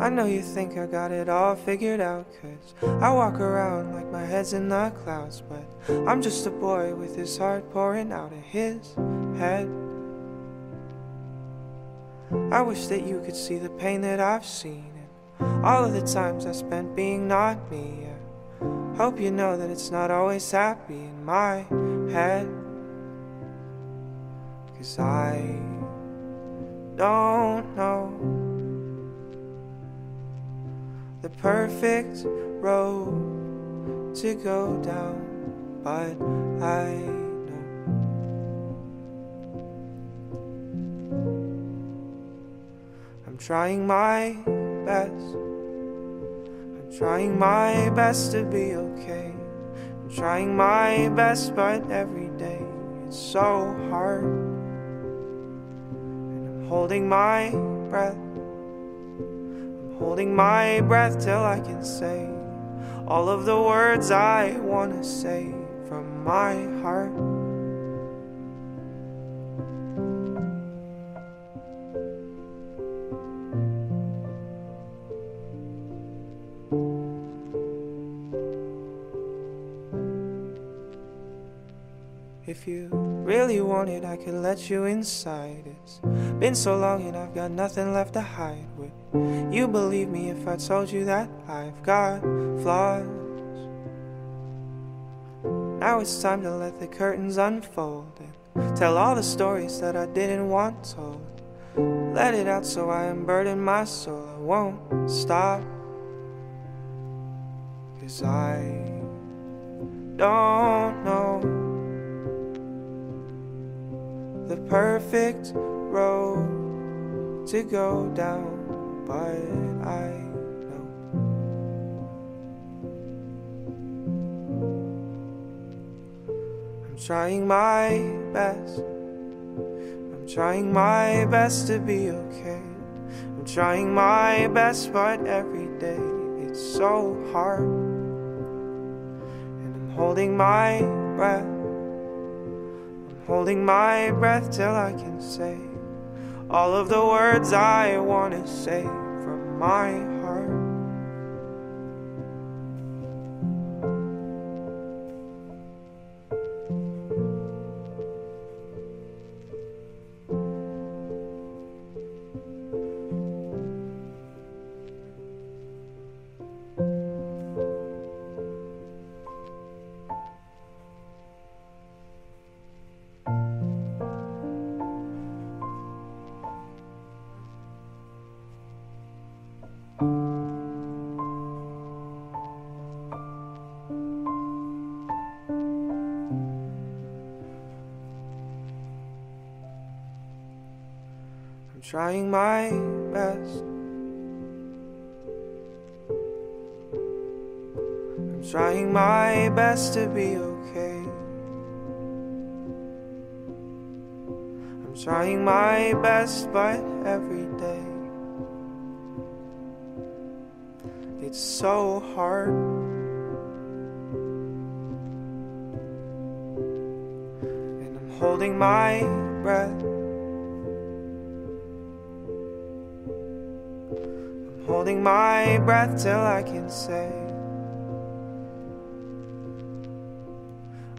I know you think I got it all figured out, cause I walk around like my head's in the clouds, but I'm just a boy with his heart pouring out of his head. I wish that you could see the pain that I've seen and all of the times I spent being not me. I hope you know that it's not always happy in my head. Cause I don't know the perfect road to go down, but I know I'm trying my best. I'm trying my best to be okay. I'm trying my best, but every day it's so hard. And I'm holding my breath holding my breath till I can say all of the words I want to say from my heart. If you really wanted, I could let you inside. It's been so long and I've got nothing left to hide. Would you believe me if I told you that I've got flaws? Now it's time to let the curtains unfold and tell all the stories that I didn't want told. Let it out so I unburden my soul. I won't stop. Cause I don't know the perfect road to go down, but I know I'm trying my best. I'm trying my best to be okay. I'm trying my best, but every day it's so hard. And I'm holding my breath holding my breath till I can say all of the words I want to say from my heart. I'm trying my best. I'm trying my best to be okay. I'm trying my best, but every day it's so hard. And I'm holding my breath. I'm holding my breath till I can say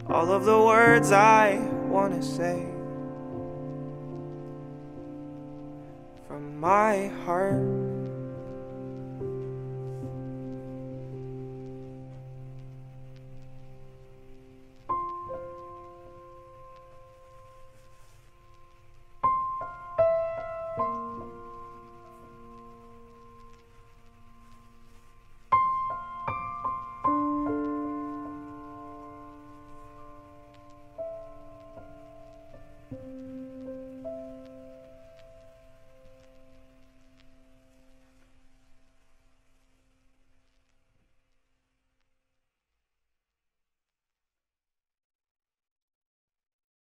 all of the words I want to say from my heart.